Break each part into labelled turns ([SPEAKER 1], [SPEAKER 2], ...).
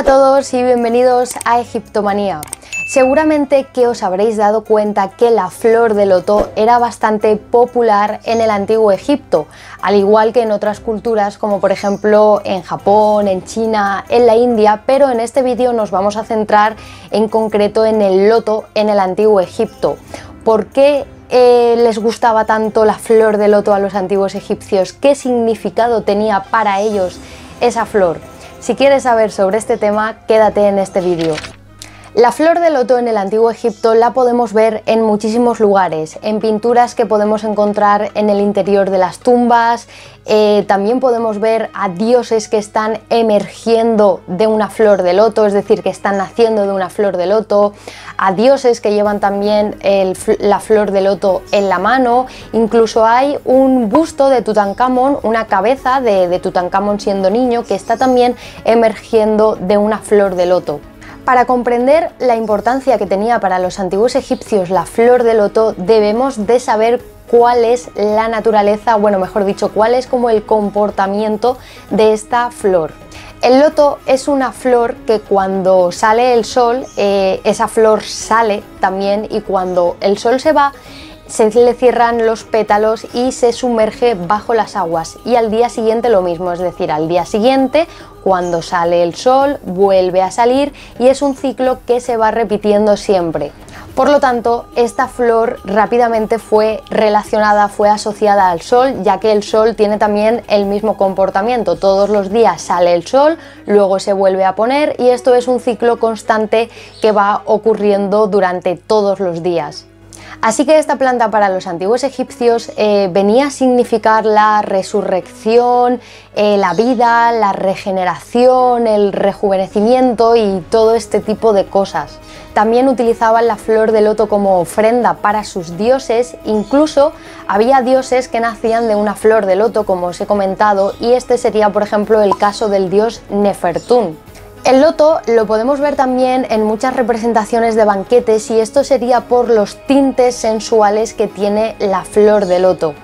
[SPEAKER 1] a todos y bienvenidos a Egiptomanía. Seguramente que os habréis dado cuenta que la flor de loto era bastante popular en el antiguo Egipto, al igual que en otras culturas como por ejemplo en Japón, en China, en la India, pero en este vídeo nos vamos a centrar en concreto en el loto en el antiguo Egipto. ¿Por qué eh, les gustaba tanto la flor de loto a los antiguos egipcios? ¿Qué significado tenía para ellos esa flor? Si quieres saber sobre este tema, quédate en este vídeo. La flor de loto en el antiguo Egipto la podemos ver en muchísimos lugares, en pinturas que podemos encontrar en el interior de las tumbas, eh, también podemos ver a dioses que están emergiendo de una flor de loto, es decir, que están naciendo de una flor de loto, a dioses que llevan también la flor de loto en la mano, incluso hay un busto de Tutankamón, una cabeza de, de Tutankamón siendo niño, que está también emergiendo de una flor de loto. Para comprender la importancia que tenía para los antiguos egipcios la flor de loto, debemos de saber cuál es la naturaleza, bueno, mejor dicho, cuál es como el comportamiento de esta flor. El loto es una flor que cuando sale el sol, eh, esa flor sale también y cuando el sol se va, se le cierran los pétalos y se sumerge bajo las aguas y al día siguiente lo mismo, es decir, al día siguiente cuando sale el sol vuelve a salir y es un ciclo que se va repitiendo siempre. Por lo tanto, esta flor rápidamente fue relacionada, fue asociada al sol, ya que el sol tiene también el mismo comportamiento. Todos los días sale el sol, luego se vuelve a poner y esto es un ciclo constante que va ocurriendo durante todos los días. Así que esta planta para los antiguos egipcios eh, venía a significar la resurrección, eh, la vida, la regeneración, el rejuvenecimiento y todo este tipo de cosas. También utilizaban la flor de loto como ofrenda para sus dioses, incluso había dioses que nacían de una flor de loto, como os he comentado, y este sería por ejemplo el caso del dios Nefertún. El loto lo podemos ver también en muchas representaciones de banquetes y esto sería por los tintes sensuales que tiene la flor de loto.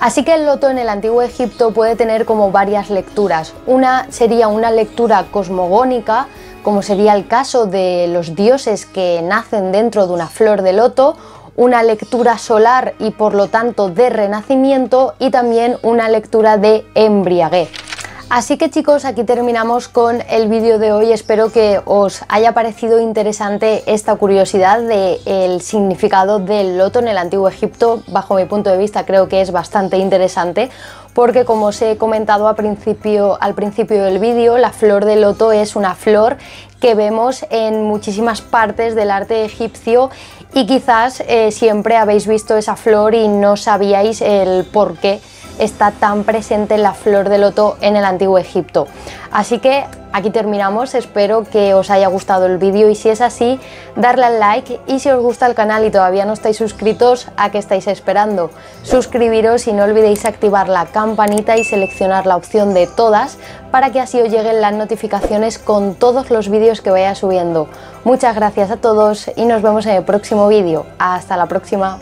[SPEAKER 1] Así que el loto en el antiguo Egipto puede tener como varias lecturas. Una sería una lectura cosmogónica, como sería el caso de los dioses que nacen dentro de una flor de loto, una lectura solar y por lo tanto de renacimiento y también una lectura de embriaguez. Así que chicos, aquí terminamos con el vídeo de hoy. Espero que os haya parecido interesante esta curiosidad del significado del loto en el antiguo Egipto. Bajo mi punto de vista creo que es bastante interesante porque como os he comentado al principio, al principio del vídeo, la flor de loto es una flor que vemos en muchísimas partes del arte egipcio y quizás eh, siempre habéis visto esa flor y no sabíais el por qué está tan presente la flor de loto en el antiguo Egipto. Así que aquí terminamos, espero que os haya gustado el vídeo y si es así, darle al like y si os gusta el canal y todavía no estáis suscritos, ¿a qué estáis esperando? Suscribiros y no olvidéis activar la campanita y seleccionar la opción de todas para que así os lleguen las notificaciones con todos los vídeos que vaya subiendo. Muchas gracias a todos y nos vemos en el próximo vídeo. Hasta la próxima.